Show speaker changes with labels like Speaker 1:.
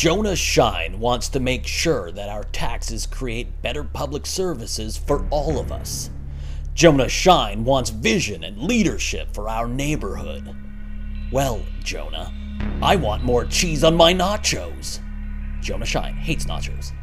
Speaker 1: Jonah Schein wants to make sure that our taxes create better public services for all of us. Jonah Schein wants vision and leadership for our neighborhood. Well, Jonah, I want more cheese on my nachos. Jonah Schein hates nachos.